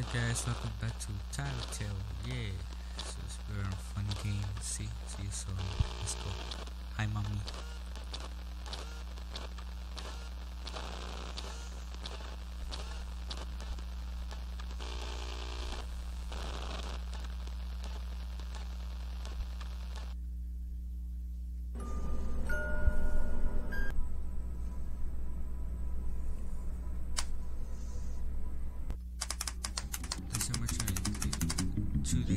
Hey guys, welcome back to Tattletail. Yeah, so it's we're on fun game. See, see, soon. let's go. Hi, mommy.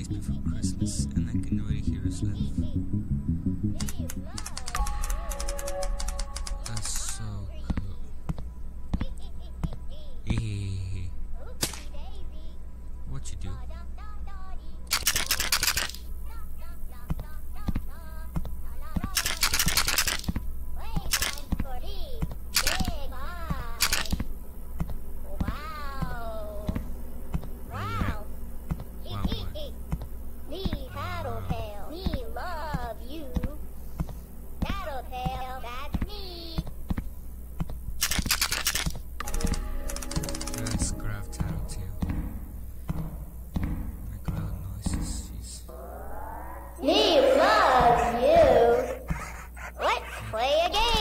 Days before Christmas, play a game.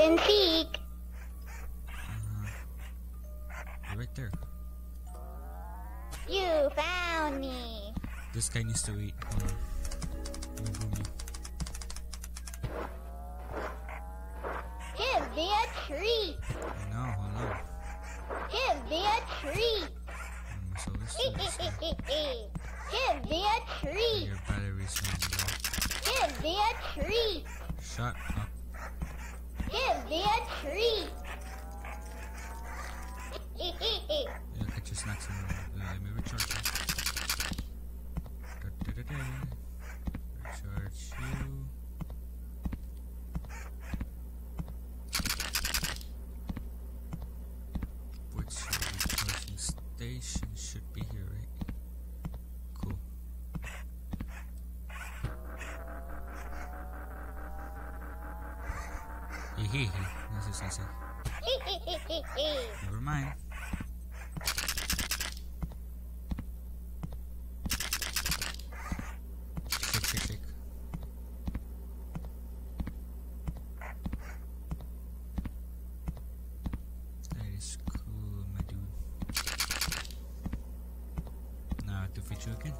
And seek. Right there. You found me. This guy needs to eat. Hold on. Let me boom you. Give me a treat. I know, hold on. Give me a treat. So let's do this now. Give me a treat. Your battery's. Give me a treat. Shut up. A treat. Yeah, catch your snacks in the Let me That's just easy. Never mind. Shake, shake, shake. That is cool, my dude. Now to feature again.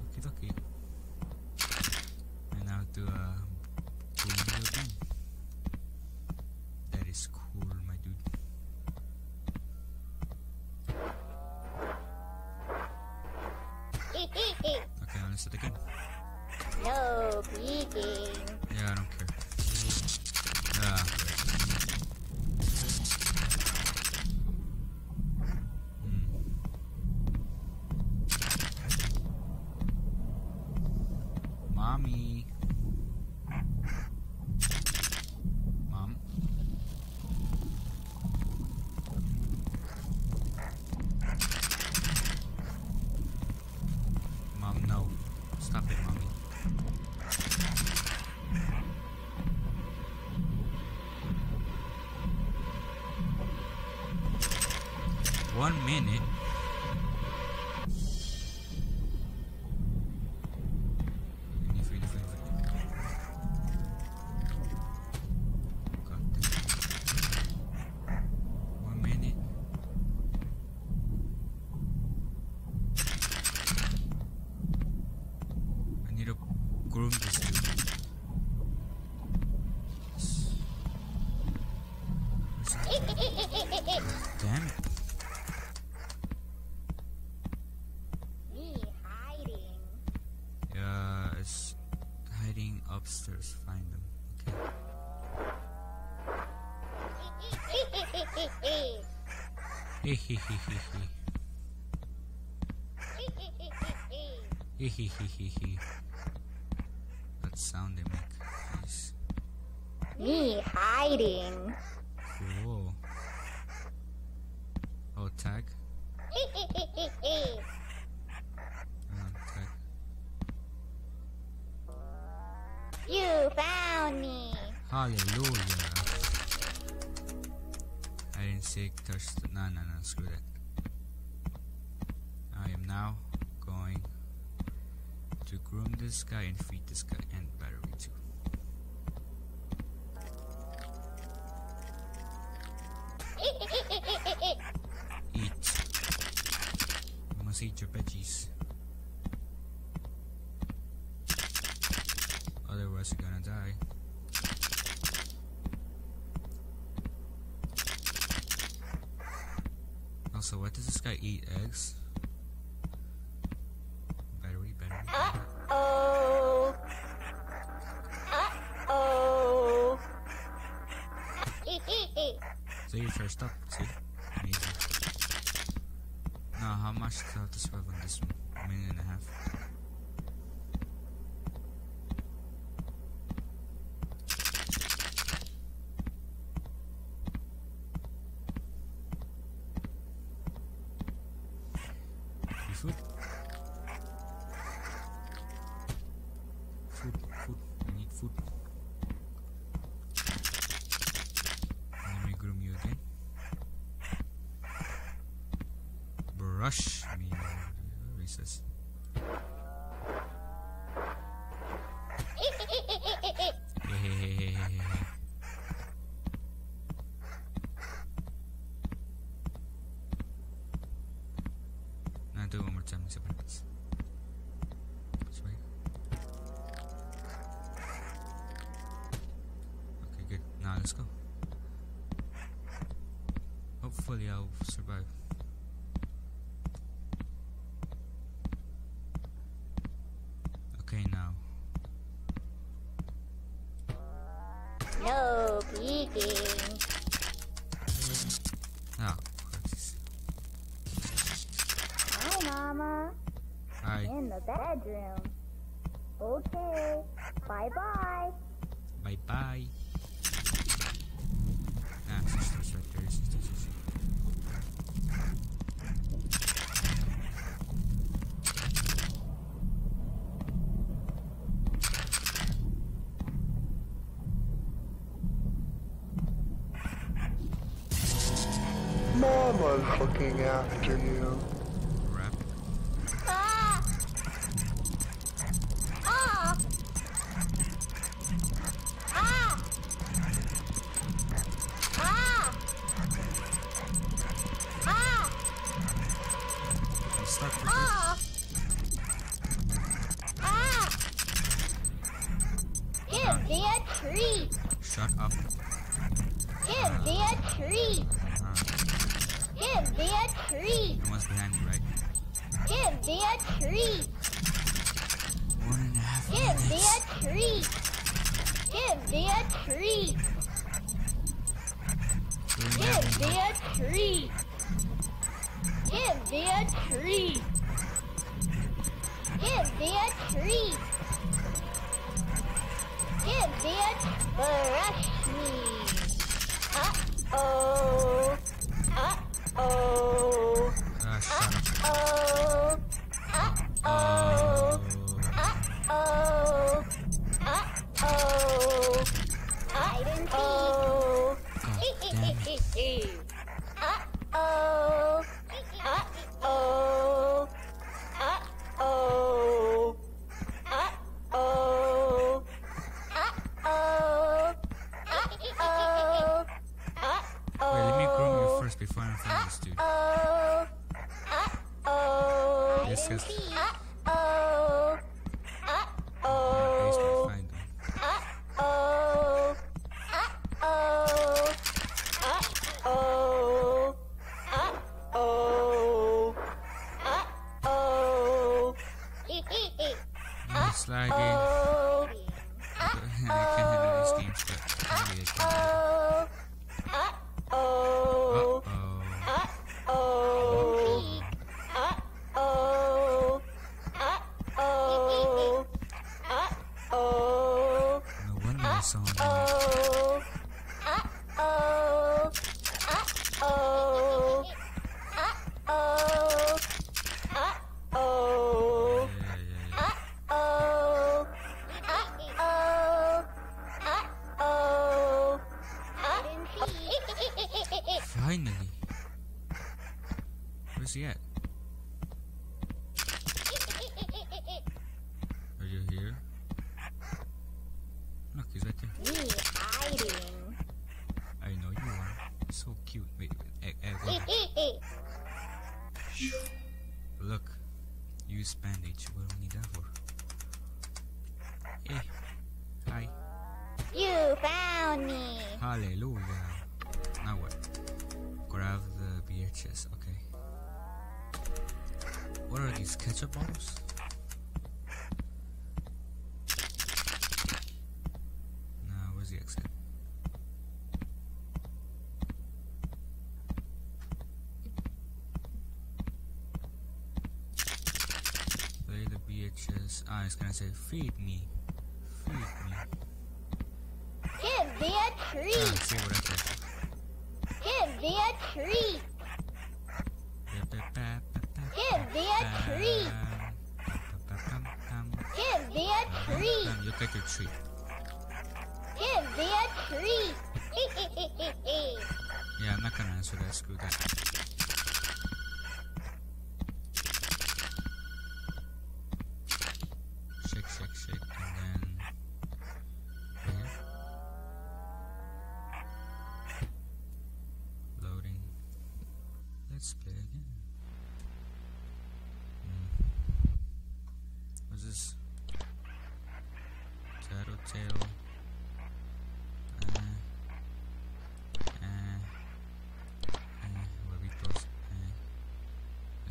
Okie dokie. And now to uh, boom you again. That is cool, my dude. Okay, now let's do it again. no peeking. Yeah, I don't care. Yeah. Mm. Mommy. Mom. Mom, no. Stop it, mommy. One minute. groom this dude. Damn it. Me hiding. Yeah, it's hiding upstairs. Find them. Okay. Hee hee. That sound they make. Jeez. Me hiding. Cool. Oh, tag? Oh, tag. You found me. Hallelujah. I didn't say touch the. No, no, no, screw that. I am now going to groom this guy and feed this guy and battery too. Eat. You must eat your veggies. Otherwise, you're gonna die. Also, what does this guy eat? Eggs? Battery, battery. battery. Oh. Uh-oh. So you're charged up, see? Amazing. Now, how much do I have to survive on this one? A minute and a half. Free food? Food, food. I need food. Let me groom you again. Recess. Now do one. Okay, good. Now let's go. Hopefully I'll survive. Okay, now. Peeking. Ah, Hi, Mama. Hi. In the bedroom. Okay. Bye bye bye. Bye bye. Ah, sisters right there. Sisters, sisters. Looking after you. Me a treat! Give me a treat! Two and a Give me a treat! Give me a treat! Give me a treat! Give me a brush me! Uh-oh! Uh-oh! Ah, shut up. Uh-oh! Uh-oh! Oh, Finally. Where's he at? Are you here? Look, he's right there. Me hiding. I know you are. So cute. Wait, wait, eh, eh, wait. Look. Use bandage. What do we need that for? Eh. Hi. You found me. Hallelujah. Chest. Okay. What are these ketchup bottles? Nah, where's the exit? Play the VHS. Ah, it's gonna say feed me. Feed me. Give me a Ah, treat. see what I said. Give me a treat. Give me a treat. Give me a treat. You get your treat. Give me a treat. Yeah, I'm not gonna answer that. Screw that.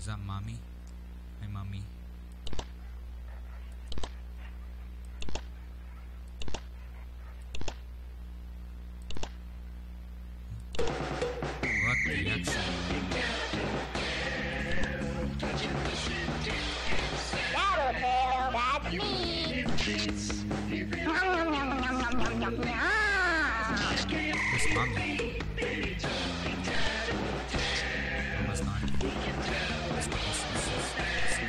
That mommy? Hi, mommy.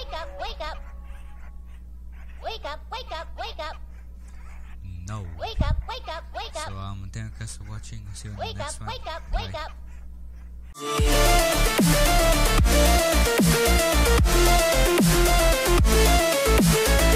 Wake up, wake up. Wake up, wake up, wake up. No. Wake up, wake up, wake up. So, um, thanks for watching. See you wake the next up. Wake up, Bye. wake up, wake up.